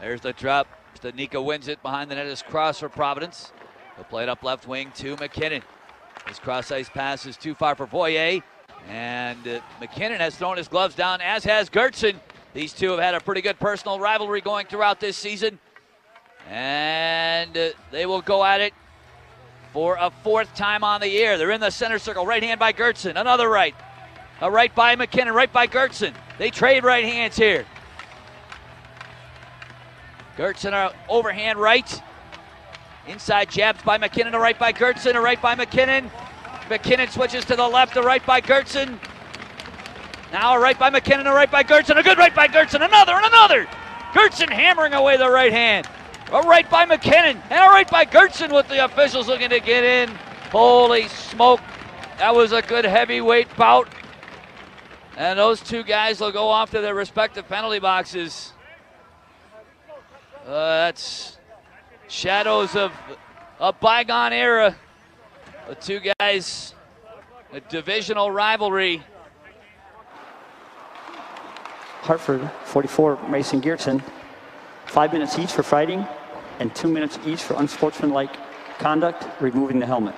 There's the drop. Stanika wins it behind the net is cross for Providence. He'll play it up left wing to McKinnon. His cross ice pass is too far for Boyer. And uh, McKinnon has thrown his gloves down, as has Geertsen. These two have had a pretty good personal rivalry going throughout this season. And uh, they will go at it for a fourth time on the year. They're in the center circle. Right hand by Geertsen. Another right. A right by McKinnon. Right by Geertsen. They trade right hands here. Geertsen, a overhand right. Inside jabs by McKinnon. A right by Geertsen. A right by McKinnon. McKinnon switches to the left. A right by Geertsen. Now a right by McKinnon. A right by Geertsen. A good right by Geertsen. Another and another. Geertsen hammering away the right hand. A right by McKinnon and a right by Geertsen with the officials looking to get in. Holy smoke. That was a good heavyweight bout. And those two guys will go off to their respective penalty boxes. Uh, that's shadows of a bygone era. The two guys, a divisional rivalry. Hartford, 44, Mason Geertsen. Five minutes each for fighting and two minutes each for unsportsmanlike conduct, removing the helmet.